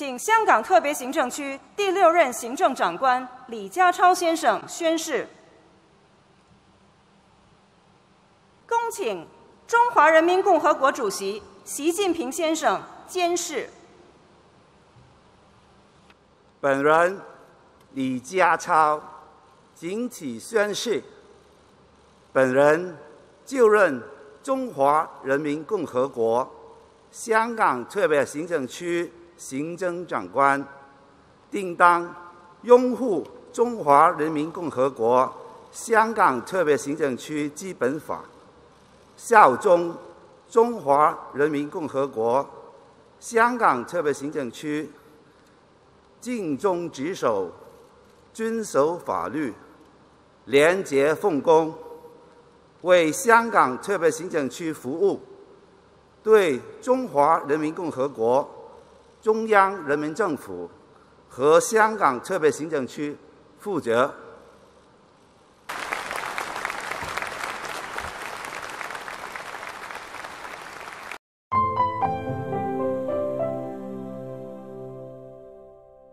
请香港特别行政区第六任行政长官李家超先生宣誓。恭请中华人民共和国主席习近平先生监誓。本人李家超谨此宣誓。本人就任中华人民共和国香港特别行政区行政长官，定当拥护中华人民共和国香港特别行政区基本法，效忠中华人民共和国香港特别行政区，尽忠职守，遵守法律，廉洁奉公。为香港特别行政区服务，对中华人民共和国中央人民政府和香港特别行政区负责。